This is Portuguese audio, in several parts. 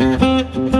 Música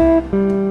Música